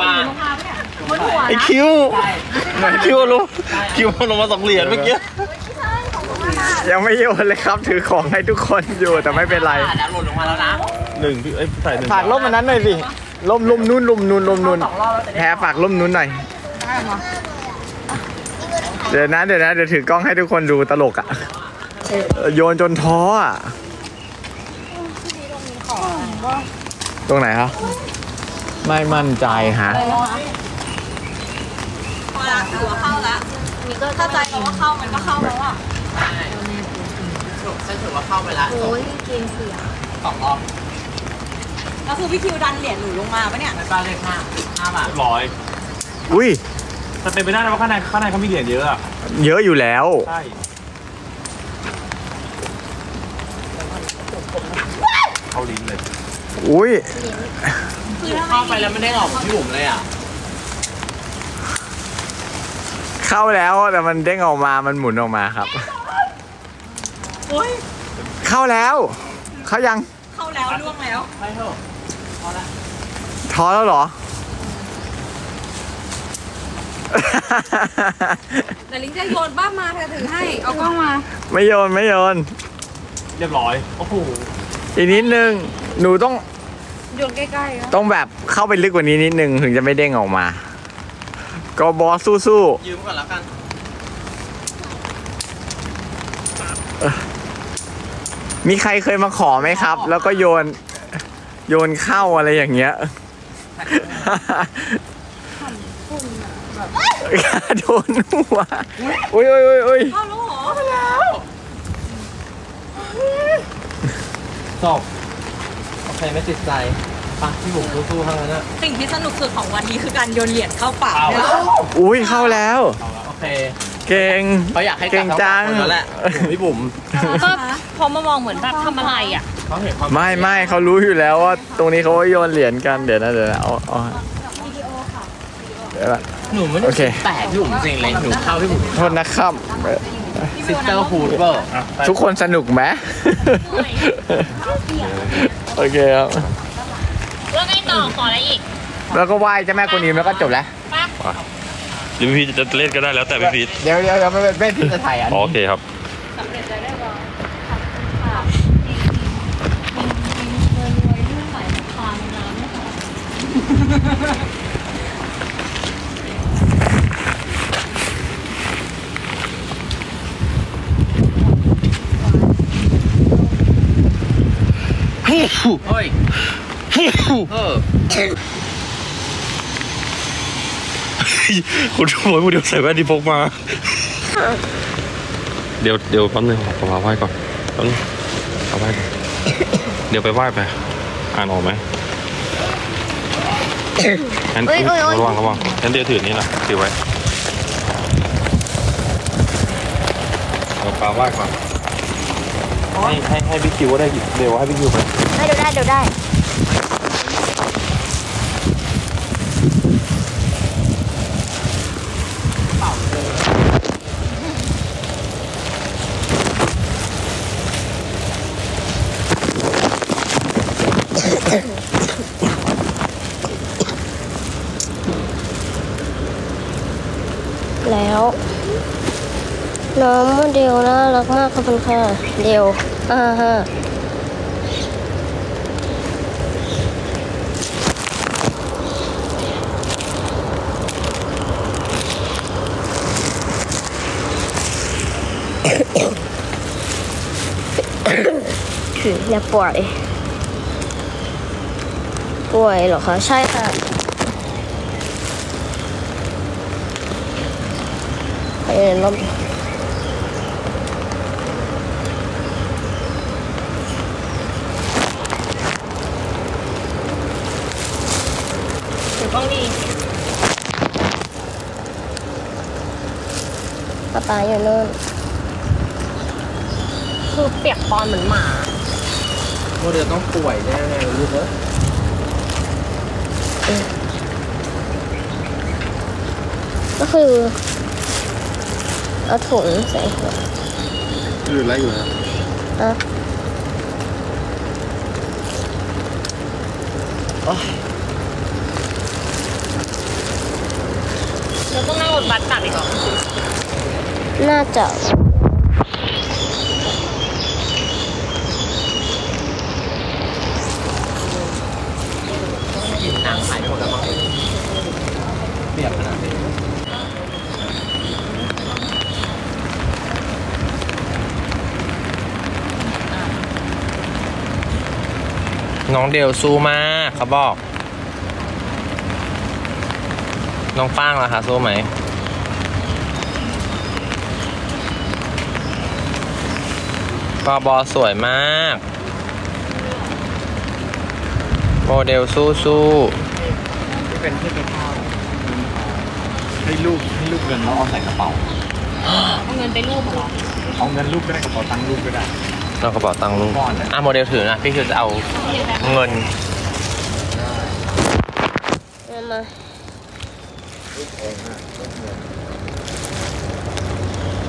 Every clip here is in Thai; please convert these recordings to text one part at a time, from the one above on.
ปลาบนหัวไอคิวคิวลงคิวลงมาสองเหรียญเมื่อกี้ยังไม่โยนเลยครับ ถือของให้ทุกคนอยู่แต่ไม่เป็นไรอะแล้วหล่นลงมาแล้วนะหนึ่งพี่เอ้ยใส่หนึ่งฝากล่มอันนั้นหน่อยสิล่มล่มนู้นล่มนู้นล่มนู้นแพ้ฝากล่มนู้นหน่อยเดี๋ยวนะเดี๋ยวนะเดี๋ยวถือกล้องให้ทุกคนดูตลกอะโยนจนท้ออะตรงไหนครับ ไม่มั่นใจฮะพอละถือว่าเข้าละมีก็เข้าใจแล้วว่าเข้ามันก็เข้าแล้วอะฉันถือว่าเข้าไปละโอ้ยเกมเสียสองรอบแล้วคือพี่คิวดันเหรียญหนูลงมาปะเนี่ยไปบ้านเลขห้าห้าบาทเรียบร้อยอุ้ยแต่เป็นไปได้นะว่าข้างในข้างในเขามีเหรียญเยอะอะเยอะอยู่แล้วใช่เข้าลิ้นเลยอุ้ย คือถ้าเข้าไปแล้วไม่ได้ออกพี่บุ๋มเลยอะ เข้าแล้วแต่มันเด้งออกมามันหมุนออกมาครับ โอ้ยเข้าแล้ว เข้ายังเข้าแล้วล่วงแล้วไม่เถอะพอละท้อแล้วเหรอ แต่ลิงจะโยนบ้ามาเธอถือให้ เอากล้องมา ไม่โยนไม่โยน เรียบร้อย โอ้โหอีกนิดนึง หนูต้อง โยนใกล้ๆแล้วต้องแบบเข้าไปลึกกว่านี้นิดนึงถึงจะไม่เด้งออกมา ก็บอสสู้ยืมก่อนแล้วกันๆ มีใครเคยมาขอไหมครับ แล้วก็โยน โยนเข้าอะไรอย่างเงี้ย โดนหัวอุ้ยอุ้ยอุ้ยอุ้ยเข้าแล้วเหรอจบโอเคไม่ติดใจ ปะพี่บุ๋มสู้ๆทั้งนั้นอะสิ่งที่สนุกสุดของวันนี้คือการโยนเหรียญเข้าปากเนี่ยอุ้ยเข้าแล้วโอเค เก่งเขาอยากให้เก่งจัง ทั้สอคนแล้วแหละบุ๋มพี่บุ๋มก็พอมามองเหมือนแบบทำอะไรอะ เขาเห็นความไม่ไม่เขารู้อยู่แล้วว่า ตรงนี้เขาโยนเหรียญกันเดี๋ยวนะเดี๋ยวนะเอาเอาเดี๋ยวนะ หนูไม่ได้โอเค แปดพี่บุ๋มจริงเลยหนูเข้าพี่บุ๋มโทษนะครับซิสเตอร์ฮูดเปอร์อะทุกคนสนุกไหม โอเคครับแล้วไง ต่อขออะไรอีกแล้วก็ไหว้เจ้าแม่กวนอิมแล้วก็จบแล้วเดี๋ยวพี่จะเล่นก็ได้แล้วแต่พี่พีทเดี๋ยวเดี๋ยวเดี๋ยวไม่ไม่พี่จะถ่ายอันอ๋อนี้โอเคครับเฮ้ยเออคุณโอ้ยเดี๋ยวใส่แว่นที่พกมา เดี๋ยวเดี๋ยวแป๊บนึงขอมาไหว้ก่อนแป๊บนึงเอาไหว้ก่อนเดี๋ยวไปไหว้ไป อ่านออกไหมงั้นระวังระวังงั้นเดี๋ยวถือนี่นะถือไว้เอาปลาไหว้ก่อนให้ให้ให้พี่คิวได้เดี๋ยวให้พี่คิวไปได้เดี๋ยวได้เดี๋ยวได้ แล้ว น้องโมเดลน่ารักมากขอบคุณค่ะ เดลอ่าฮะถือย่าป่วย ป่วยเหรอคะใช่ค่ะ ไปเรียนลมถือกล้องดีป๊าป๊าอยู่นู่น คือเปียกปอนเหมือนหมา โมเดลต้องป่วยแน่ๆลูกเอ้ย ก็คือเอาถุงใส่หัวคือไรอยู่นะอะเราต้องนั่งรถบัสกลับอีกเหรอน่าจะ น้องเดลสู้มากเขาบอก น้องป้างล่ะคะสู้ไหมกอบอสวยมาก โมเดลสู้สู้เป็นเพื่อนกับข้าวให้ลูกให้ลูกเงินเราเอาใส่กระเป๋า เอาเงินไปรูปเหรอ เอาเงินลูกก็ได้กระเป๋าตังค์ลูกก็ได้ เรากระเป๋าตังค์ลูกก่อนนะอะโมเดลถือนะพี่คือจะเอาเงินเอามา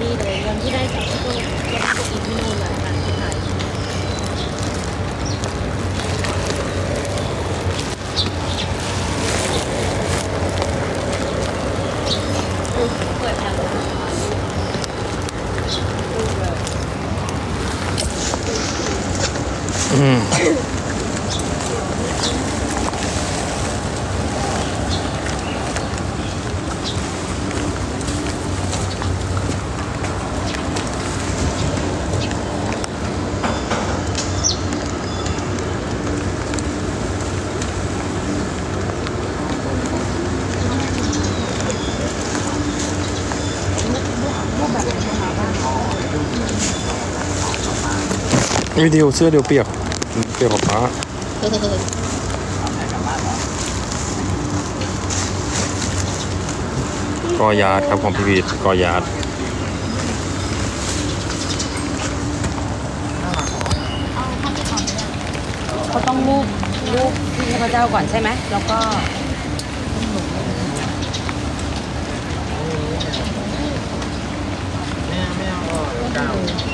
ดีเลยเงินที่ได้จากตู้ก็ต้องไปกินที่นู่นเลย วิดีโอเสื้อเดียวเปียกเปียกกับป้ากอยาดครับของพี่พีทกอยาดเขาต้องรูปรูปที่พระเจ้าก่อนใช่ไหม แล้วก็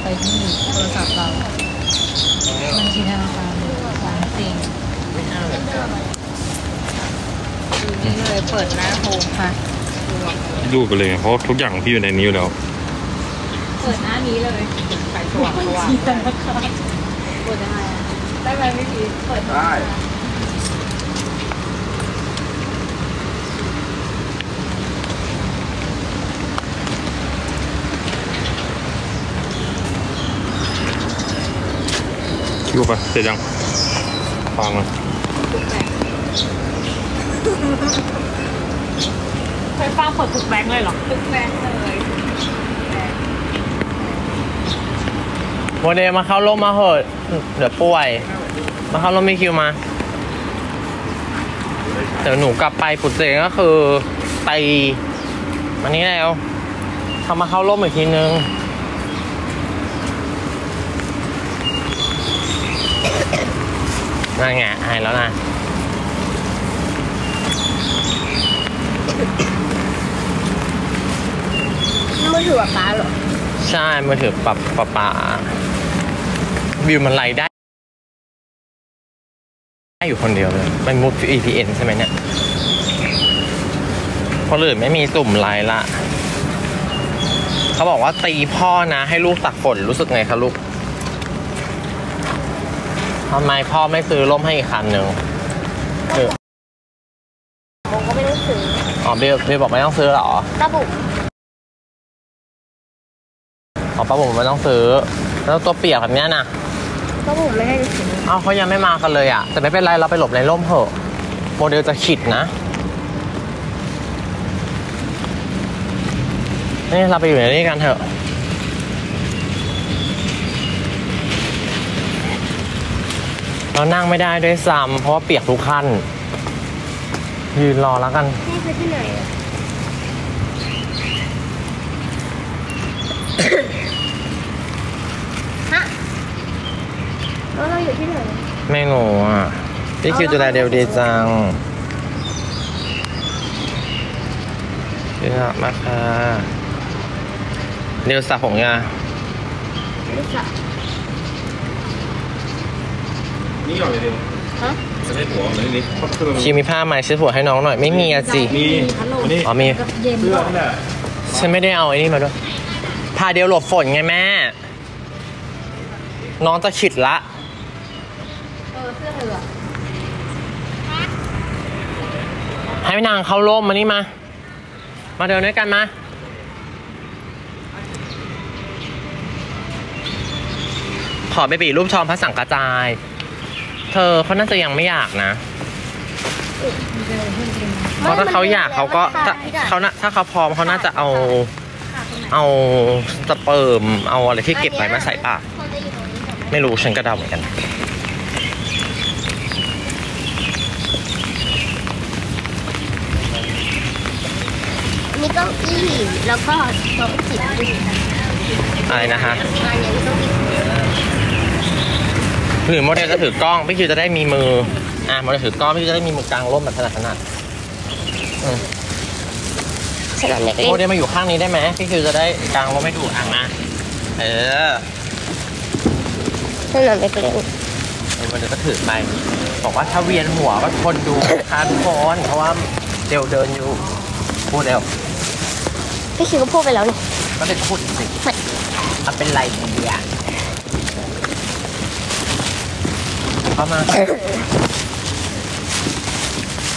ไปที่โทรศัพท์เรา บัญชีธนาคารสามสิ่งนี่เลยเปิดหน้าโฮมค่ะ ดูกันเลยเพราะทุกอย่างของพี่อยู่ในนี้อยู่แล้ว เปิดหน้านี้เลยไฟสว่างสว่างธนาคารเปิดได้ไหมอะได้ไหมพี่พีชเปิดได้ คิวปะเสร็จยังฟังเลยไฟฟ้าเปิดทุกแบงค์เลยเหรอทุกแบงค์เลยโมเดลมาเข้าร่มมาเหอะเดี๋ยวป่วย มาเข้าร่มมีคิวมา เดี๋ยวหนูกลับไปปุดเจงก็คือตีวันนี้แล้วเขามาเข้าร่มอีกทีนึง นั่นไงหายแล้วนะมือถือป๊าป๊าเหรอ ใช่มือถือปรับปรับปาวิวมันไล่ได้ได้อยู่คนเดียวเลย มันมุด VPN ใช่ไหมเนี่ยคนอื่นไม่มีสุ่มไลน์ละ เขาบอกว่าตีพ่อนะ ให้ลูกตักฝนรู้สึกไงคะลูก ทำไมพ่อไม่ซื้อร่มให้อีกคันหนึ่งเออผมก็ไม่ต้องซื้ออ๋อเบลเบลบอกไม่ต้องซื้อเหรอตาบุ๋มอ๋อป้าผมไม่ต้องซื้อ แล้วตัวเปียกแบบเนี้ยนะตาบุ๋มไม่ให้ซื้อเอ้าเขายังไม่มากันเลยอะ แต่ไม่เป็นไรเราไปหลบในร่มเถอะ โมเดลจะขิดนะ นี่เราไปอยู่ในนี้กันเถอะ เรานั่งไม่ได้ด้วยซ้ำเพราะว่าเปียกทุกขั้น ยืนรอแล้วกัน นี่คือที่ไหนอะฮะแล้วเราอยู่ที่ไหน ไม่รู้อะพี่คิวจะได้เร็วดีจังเยอะมากค่ะเร็วสระผมยังไม่ทราบ นี่ก่อนเลยเร็วฮะนไม่หัวเลยนี่คิวมีผ้าไหมซื้อผัวให้น้องหน่อย ไม่มีอะสิมีอันนี้อ๋อมีกับเย็นเสื้ด้อวยนี่แหละฉันไม่ได้เอาไอ้นี่มาด้วยพาเดียวหลบฝนไงแม่ น้องจะขิดละเออเสื้อเหลืองให้นางเข้าร่มมานี่มา มาเดินด้วยกันมาขอไปบีรูปชอมพระสังกระจาย เธอเขาน่าจะยังไม่อยากนะ เพราะถ้าเขาอยากเขาก็ถ้าเขาน่ะถ้าเขาพร้อมเขาน่าจะเอา เอาสเปิร์มเอาอะไรที่เก็บไว้มาใส่ปากเขาจะอยู่ตรงนี้ไม่รู้ฉันก็เดาเหมือนกัน มีเก้าอี้แล้วก็โต๊ะจิ๋วด้วยอะไรนะฮะ งานยังต้องมี หรือโมเดลจะถือกล้องพี่คิวจะได้มีมือ อะโมเดลถือกล้องพี่คิวจะได้มีมือกางร่มแบบถนัดถนัดอืมสนามเด็กเล่นโมเดลมาอยู่ข้างนี้ได้ไหมพี่คิวจะได้กางร่มให้ดูอะมาเออสนามเด็กเล่นโมเดลก็ถือไปบอกว่าถ้าเวียนหัวก็ทนดูนะคะทุกคนเพราะว่าเดลเดินอยู่พูดเร็วพี่คิวก็พูดไปแล้วนี่ก็ได้พูดสิมันเป็นไรดีอะ เข้ามา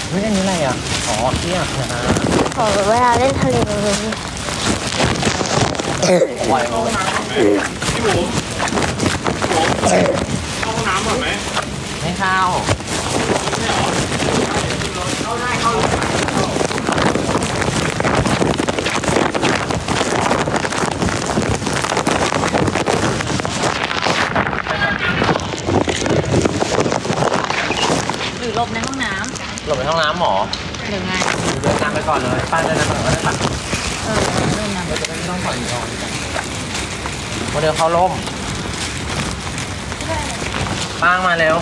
เฮ้ยอันนี้อะไรอะ อ๋อเที่ยงนะฮะของเวลาเล่นทะเลไหวไหมพี่บุ๋มพี่บุ๋มเข้าห้องน้ำก่อนไหมไม่เข้าหรือหลบในห้องน้ หลบไปห้องน้ำหมอำหรือไงเดินตามไปก่อนเลยป้าเดินตามไปก่อนก็ได้ปะเออเรื่องนั้นเราจะได้ไม่ต้องถอยก่อนโมเดลเข้าร่มป้างมาเร็ว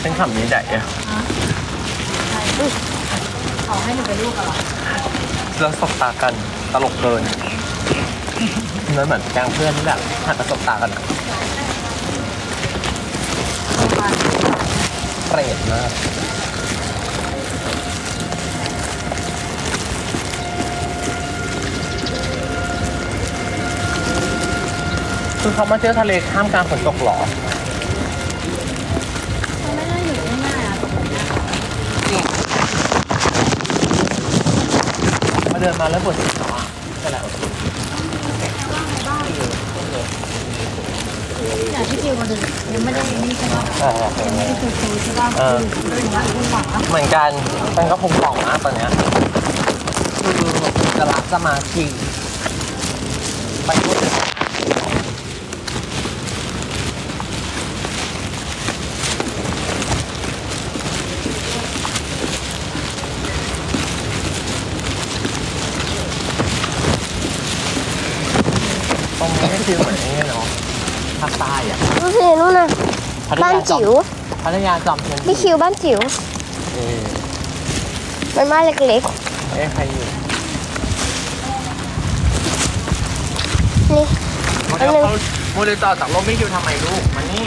เป็นคำนี้ได้อะขอให้หนูเป็นลูกเหรอเราสบตากันตลกเกินนั่นเหมือนแกงเพื่อนที่แบบหันมาสบตากันอะ เปรตมากคือเขามาเที่ยวทะเลข้ามกลางฝนตกเหรอเขาไม่ได้อยู่ง่ายๆอะมาเดินมาแล้วปวด ยังไม่ได้นี่ใช่ปะเออยังไม่ได้เคยคุยใช่ปะเออถึงว่าคุณหวังอะเหมือนกันมันก็คงป่องนะตอนเนี้ยคือจะละสมาธิไปพูดถึงตรงนี้ก็คือเหมือนนี่เนาะ ภาคใต้อะดูสินู่นน่ะพัทบ้านยาจอมจิ๋วพัทยาจอมเทียนพี่คิวบ้านจิ๋วเออมันบ้านเล็กเอ้ยใครอยู่ๆนี่โมเดลเขาโมเดลต่อจากลมไม่อยู่ทำไมลูกมานี่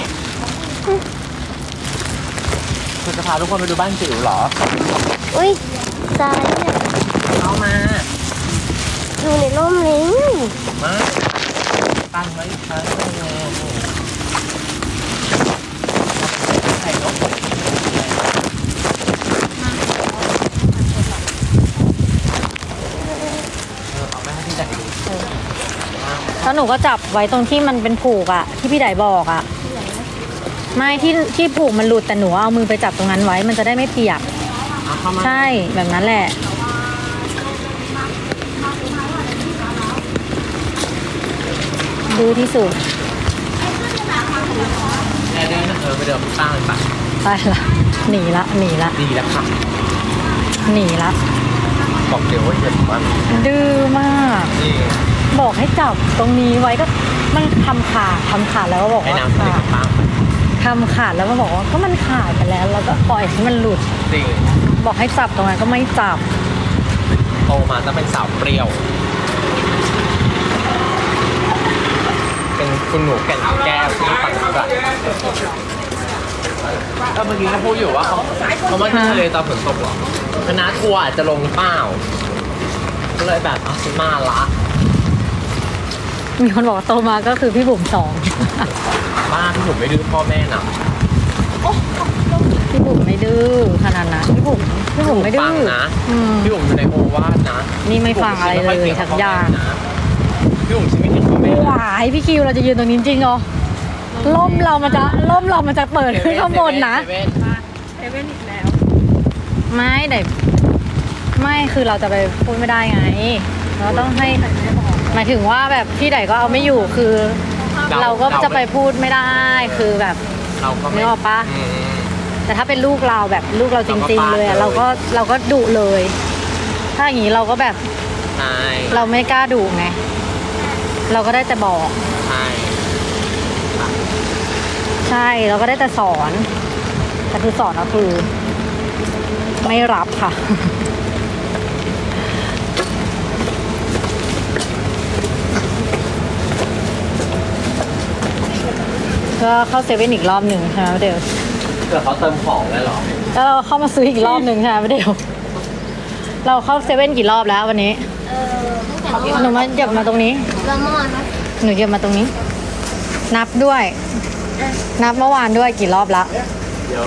คุณจะพาทุกคนไปดูบ้านจิ๋วเหรอ อุ้ยทรายเนี่ยเอามาอยู่ในร่มเลยมาตั้งไว้อีกครั้งหนึงใส่นกเออเอาไปให้พี่จัดดู แล้ว หนูก็จับไว้ตรงที่มันเป็นผูกอะที่พี่ไดบอกอะไม่ที่ที่ผูกมันหลุดแต่หนูเอามือไปจับตรงนั้นไว้ มันจะได้ไม่เปียกเอาเข้ามาใช่แบบนั้นแหละ ดูที่สุดแอร์เดินเออไปเดินตั้งเลยปะไปละหนีละหนีละดีแล้วค่ะหนีละบอกเดี๋ยวว่าเดี๋ยวมันดื้อมากนี่ บอกให้จับตรงนี้ไว้ก็มันทำขาดทำขาดแล้วก็บอกให้ว่าน้ำใส่ขาดกระปังทำขาดแล้วก็บอกว่าก็มันขาดไปแล้ว แล้วก็ปล่อยให้มันหลุดจริงบอกให้จับตรงนั้นก็ไม่จับโตมาจะเป็นสาวเปรี้ยว เป็นคุณหนูแก่นแก้วที่ฝั่งนู้นอะก็เมื่อกี้เขาพูดอยู่ว่าเขาเขามาที่ทะเลตอนฝนตกเหรอคณะทัวร์อาจจะลงเปล่าก็เลยแบบเอาฉันมาละ มีคนบอกว่าโตมาก็คือพี่บุ๋มสองบ้าพี่หนุ่มไม่ดื้อพ่อแม่นะพี่บุ๋มไม่ดื้อขนาดนั้นพี่บุ๋มพี่บุ๋มไม่ดื้ฟัองนะอืมพี่หนุ่มอยู่ในโอวาทนะ นี่ไม่ฟังอะไรเลยทั้งอย่างพี่หนุ่มฉันไม่เห็นพ่อแม่หวายพี่คิวเราจะยืนตรงนี้จริงเหรอล่มเรามันจะล่มเรามันจะเปิดขึ้นข้างบนนะเซเว่เอเว่นอีกแล้ว ไม่แต่ไม่คือเราจะไปพูดไม่ได้ไง เราต้องให้ หมายถึงว่าแบบพี่ไดก็เอาไม่อยู่คือ เราก็จะไปพูดไม่ได้คือแบบเราก็ไม่นึกออกปะอืมแต่ถ้าเป็นลูกเราแบบลูกเราจริง ๆ เลยอะเราเราก็ก็ปาดเลยเราก็ดุเลย ถ้าอย่างนี้เราก็แบบใช่เราไม่กล้าดุไงเราก็ได้แต่บอกใช่ใช่เราก็ได้แต่สอน แต่คือสอนก็คือ ไม่รับค่ะ ก็เข้าเซเว่นอีกรอบหนึ่งใช่ไหมเดลเผื่อเขาเติมของได้เหรอแล้วเราเข้ามาซื้ออีกรอบหนึ่งใช่ไหมเดลเราเข้าเซเว่นกี่รอบแล้ววันนี้เออตั้งแต่หนูมาเหยียบมาตรงนี้ละมอนนะหนูเหยียบมาตรงนี้ นับด้วย นับเมื่อวานด้วยกี่รอบละเดี๋ยว